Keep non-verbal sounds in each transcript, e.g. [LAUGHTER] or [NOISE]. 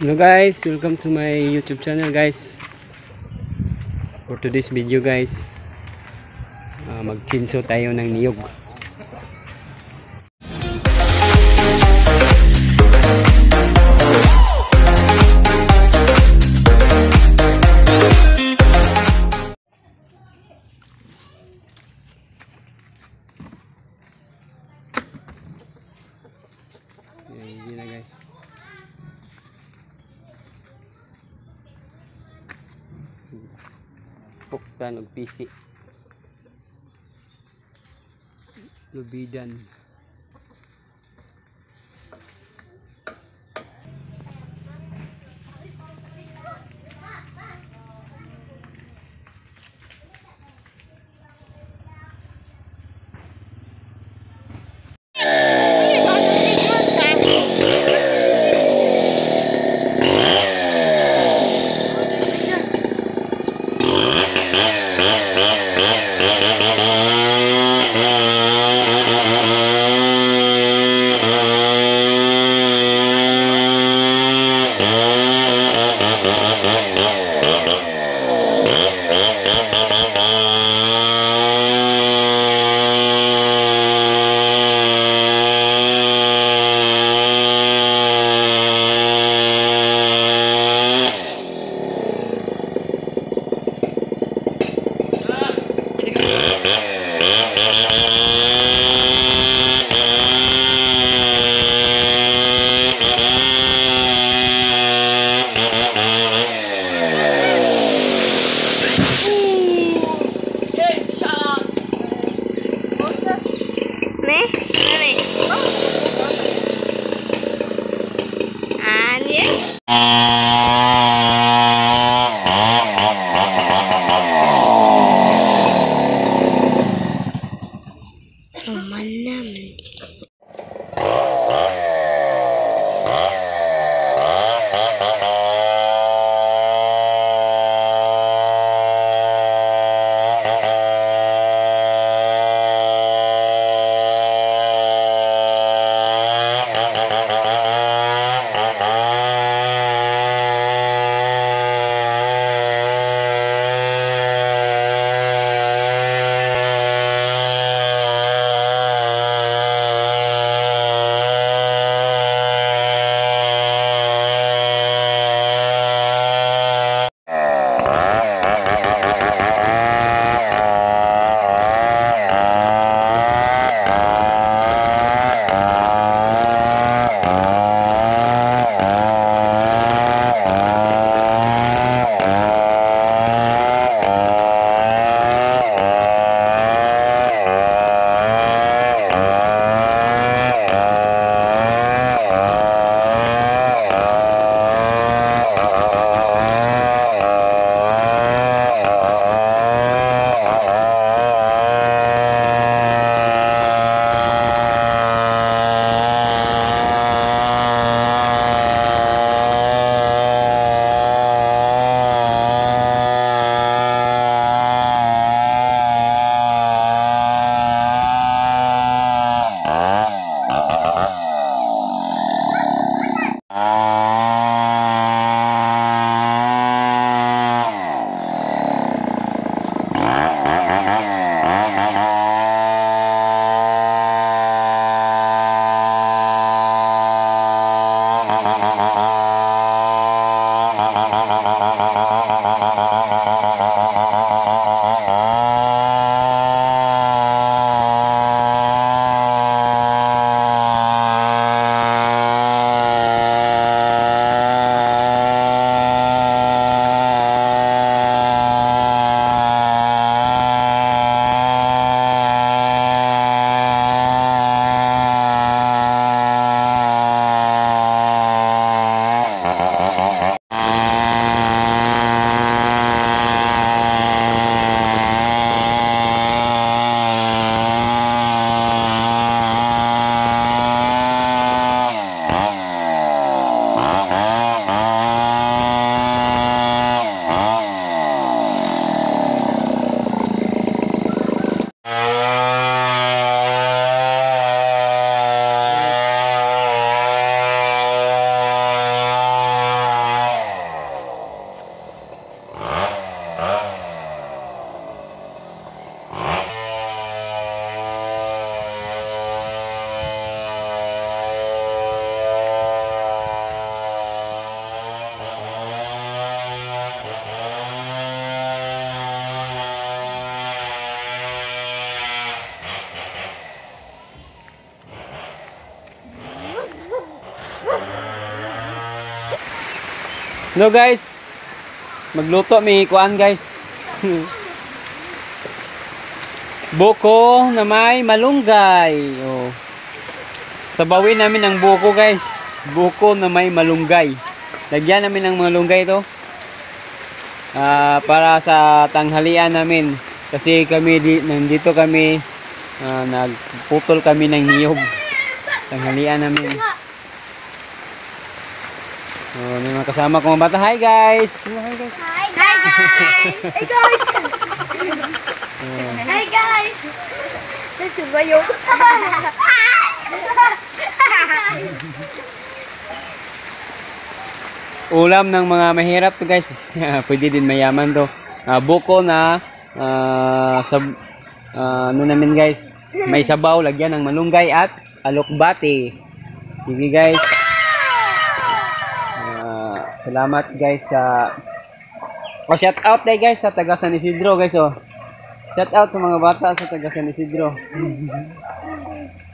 Hello guys, welcome to my YouTube channel guys. For today's video guys, uh, mag-chinso tayo ng niyog. Puktan og pisi. Lubidan. No guys, magluto may kuan guys. [LAUGHS] buko na may malunggay. Oh. Sabawin namin ang buko guys. Buko na may malunggay. Lagyan namin ng malunggay ito. Ah, para sa tanghalian namin. Kasi kami di, nandito kami ah, nagputol kami ng niyog. Tanghalian namin. Oh, may mga kasama ko mga bata. Hi guys. Hi guys. Hi guys! Hey guys! Hi guys! Nasa ba yung... Ulam ng mga mahirap to guys. [LAUGHS] Pwede din mayaman to. Ah, buko na ah, sab ah, ano namin guys. May sabaw, lagyan ng malunggay at alokbati. Sige guys. Salamat guys sa Oh, shout out day guys sa taga San Isidro guys oh. Shout out sa mga bata sa taga San Isidro.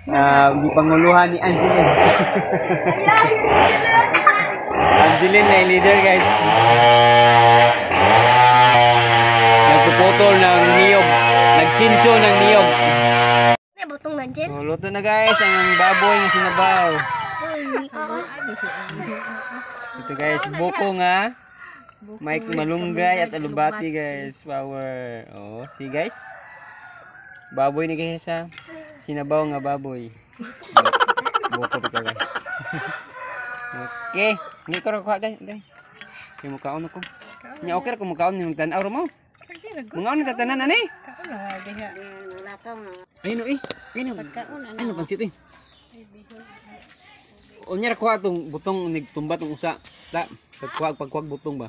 Ah, uh, panguluhan ni Angeline. [LAUGHS] Angeline na leader guys. Nagpuputol ng niyog. Nagchincho ng niyog. May butong nandiyan. Oh, luto na guys ang baboy na sinabaw. Ito guys, buko nga. May malunggay at alubati guys. Power. Oh, see guys. Baboy ni guys ha. Sinabaw nga baboy. Buko ito guys. [LAUGHS] okay. Hindi ko rakuha guys. Kaya mukhaon ako. Nya okay ra ko mukhaon yung tanaw mo. Mga ano tatanan ani? Ayun oh, eh. Ayun oh. Ano pansit eh. O niya rakuha itong butong nagtumba itong usa. Ta, pagkuha pagkuha butong ba?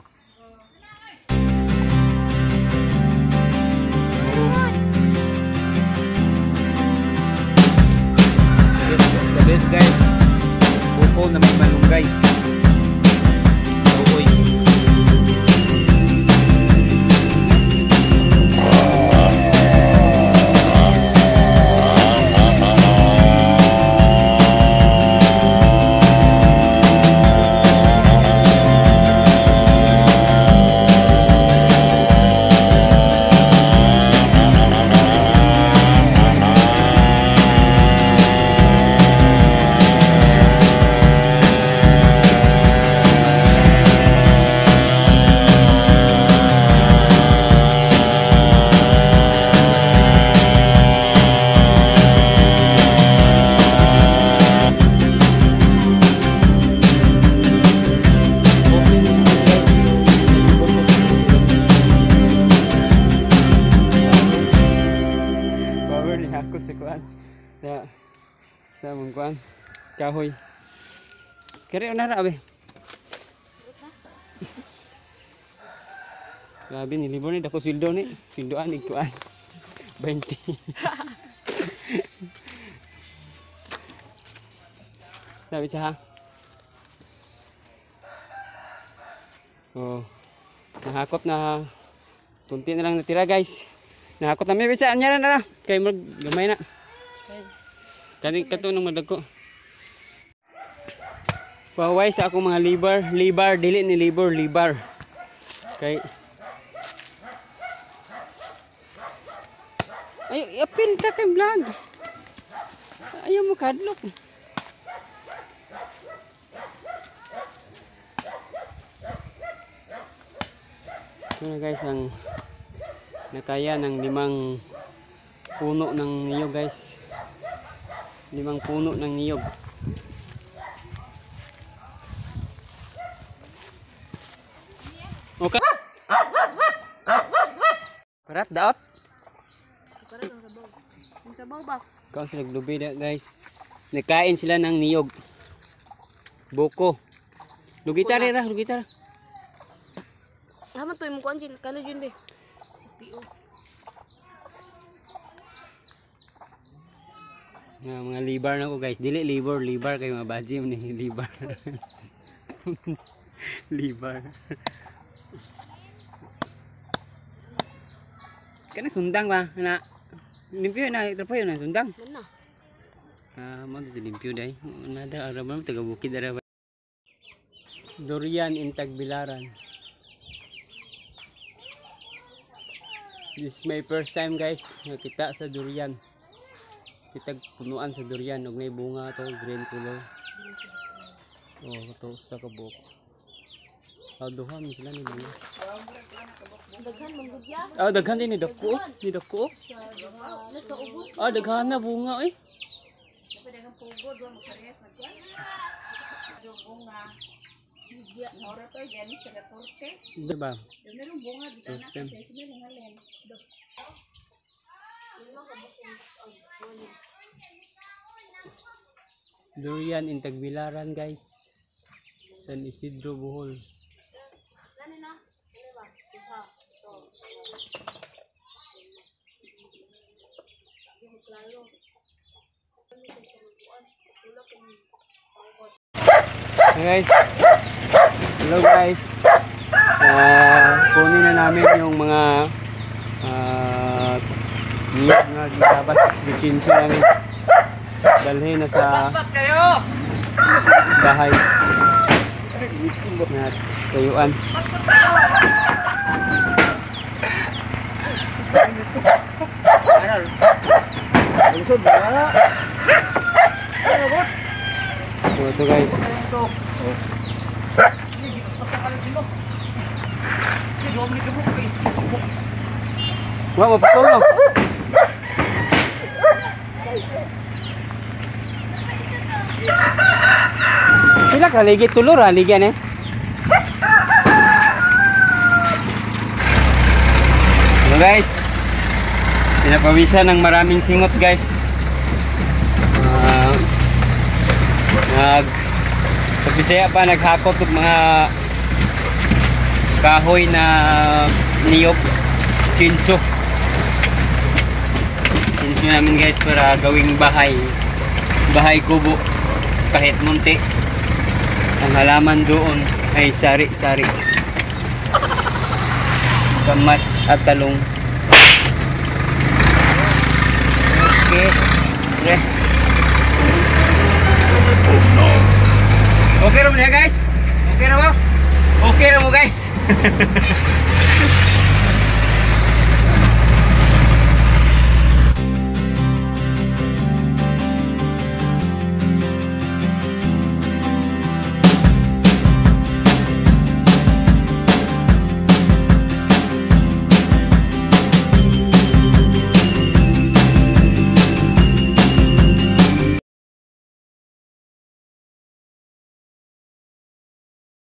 Kahoy. Kere na ra be. Grabe ni libor ni dako sweldo ni. Sweldoan ni kuan. 20. Sabi siya ha. Oh. Nahakot na kunti na lang natira guys. Nahakot na may bisa anya na na. Kay mag gamay na. Kani kato nang madagko. Paway sa akong mga libar, libar dili ni libor, libar. Kay Ay, apil ta kay vlog. Ayaw mo kadlok. Ito na guys ang nakaya ng limang puno ng niyog guys. Limang puno ng niyog. Okay. Karat daot. Ang sabaw ba? Kaon sila glubi na guys. Nakain sila ng niyog. Buko. Lugita rin ra, lugita ra. Haman to yung kuan dyan. Kano dyan be? CPU. Nga, mga libar na ko guys. Dili libar, libar kay mga badji ni [LAUGHS] libar. libar. Kana sundang ba? Na limpyo na trapo na sundang. Mana? Ah, mo dito limpyo dai. Nada ara ba taga bukid ara ba. Durian in Tagbilaran. This is my first time guys nakita sa durian. Kita punuan sa durian ug may bunga to green color. Oh, ito sa kabuk. Ah, duha man sila ni bunga. Daghan manggudya. Ah, daghan din ni dako. Ni dako. Nasa ubos. Ah, daghan na bunga eh. Dagang pugo do mo parehas na dyan. Yung bunga. Bigya na ora to yan sa Cortez. Diba? Yung merong bunga dito na sa isme ng halen. Do. Durian in Tagbilaran guys. San Isidro Bohol. Lani na. Ano ba? Isa. To. Hey guys. Hello guys. Ah, kunin na namin yung mga ah niyog nga gisabas bichinso namin. Dalhin na sa bahay. Na tuyuan. So ito guys. Wah, maputol no. Sila ka ligit tulur ha, ligyan eh. Hello guys. Pinapawisan ng maraming singot guys. Ah, nag sa Bisaya pa naghakot og mga kahoy na niyog chinso chinso namin guys para gawing bahay. Bahay kubo kahit munti. Ang halaman doon ay sari-sari. Kamas at talong okay okay Okay ra mo niya guys? Okay ra mo? Okay ra mo guys? [LAUGHS]